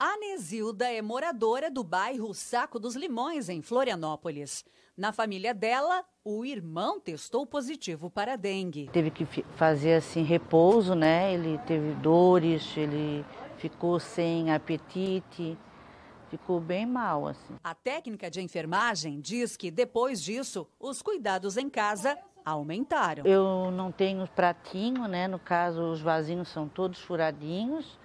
A Nesilda é moradora do bairro Saco dos Limões, em Florianópolis. Na família dela, o irmão testou positivo para dengue. Teve que fazer assim repouso, né? Ele teve dores, ele ficou sem apetite, ficou bem mal assim. A técnica de enfermagem diz que depois disso, os cuidados em casa aumentaram. Eu não tenho pratinho, né? No caso, os vasinhos são todos furadinhos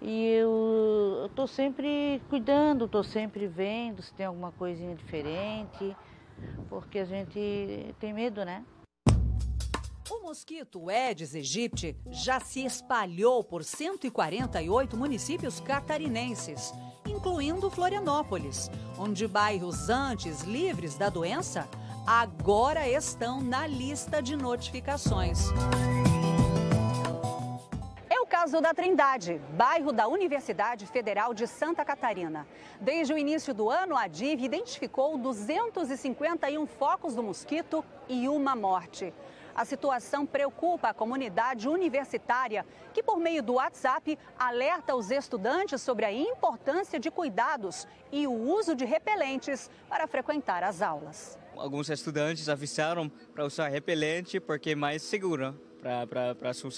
e eu estou sempre cuidando, estou sempre vendo se tem alguma coisinha diferente, porque a gente tem medo, né? O mosquito Aedes aegypti já se espalhou por 148 municípios catarinenses, incluindo Florianópolis, onde bairros antes livres da doença agora estão na lista de notificações caso da Trindade, bairro da Universidade Federal de Santa Catarina. Desde o início do ano, a DIV identificou 251 focos do mosquito e uma morte. A situação preocupa a comunidade universitária, que, por meio do WhatsApp, alerta os estudantes sobre a importância de cuidados e o uso de repelentes para frequentar as aulas. Alguns estudantes avisaram para usar repelente porque é mais seguro para a sua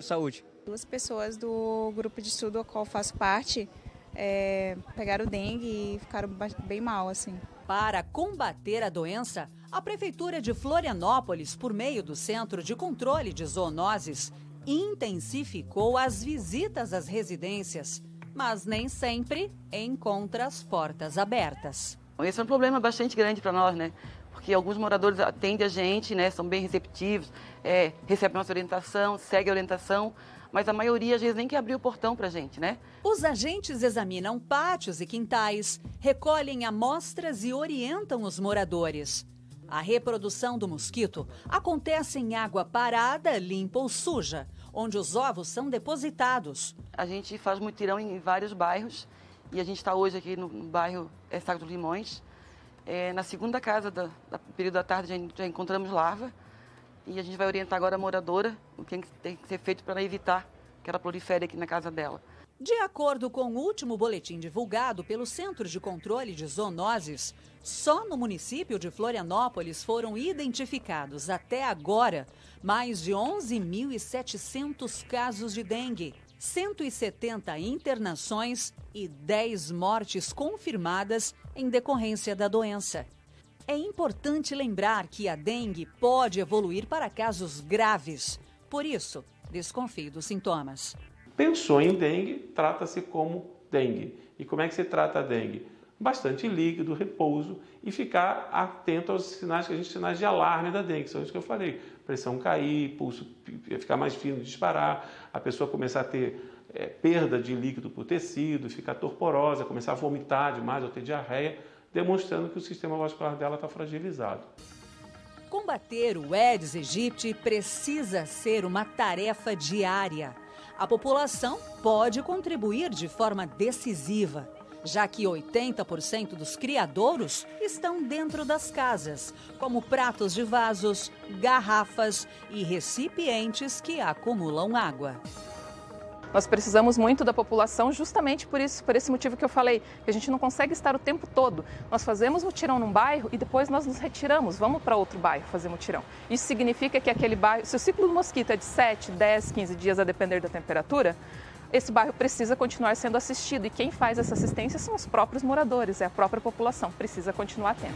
saúde. Duas pessoas do grupo de estudo ao qual faço parte é, pegaram dengue e ficaram bem mal, assim. Para combater a doença, a Prefeitura de Florianópolis, por meio do Centro de Controle de Zoonoses, intensificou as visitas às residências, mas nem sempre encontra as portas abertas. Esse é um problema bastante grande para nós, né? Porque alguns moradores atendem a gente, né? São bem receptivos, é, recebem nossa orientação, seguem a orientação, mas a maioria às vezes nem quer abrir o portão para a gente, né? Os agentes examinam pátios e quintais, recolhem amostras e orientam os moradores. A reprodução do mosquito acontece em água parada, limpa ou suja, onde os ovos são depositados. A gente faz mutirão em vários bairros e a gente está hoje aqui no bairro Saco dos Limões. É, na segunda casa do período da tarde já encontramos larva e a gente vai orientar agora a moradora o que tem que ser feito para evitar que ela prolifere aqui na casa dela. De acordo com o último boletim divulgado pelo Centro de Controle de Zoonoses, só no município de Florianópolis foram identificados até agora mais de 11.700 casos de dengue, 170 internações e 10 mortes confirmadas em decorrência da doença. É importante lembrar que a dengue pode evoluir para casos graves. Por isso, desconfie dos sintomas. Pensou em dengue, trata-se como dengue. E como é que se trata a dengue? Bastante líquido, repouso e ficar atento aos sinais que a gente sinais de alarme da dengue, são isso que eu falei. Pressão cair, pulso ficar mais fino, disparar, a pessoa começar a ter é, perda de líquido por tecido, ficar torporosa, começar a vomitar demais ou ter diarreia demonstrando que o sistema vascular dela está fragilizado. Combater o Aedes aegypti precisa ser uma tarefa diária. A população pode contribuir de forma decisiva, já que 80% dos criadouros estão dentro das casas, como pratos de vasos, garrafas e recipientes que acumulam água. Nós precisamos muito da população justamente por isso, por esse motivo que eu falei, que a gente não consegue estar o tempo todo. Nós fazemos mutirão num bairro e depois nós nos retiramos, vamos para outro bairro fazer mutirão. Isso significa que aquele bairro, se o ciclo do mosquito é de 7, 10, 15 dias a depender da temperatura, esse bairro precisa continuar sendo assistido e quem faz essa assistência são os próprios moradores, é a própria população, precisa continuar atento.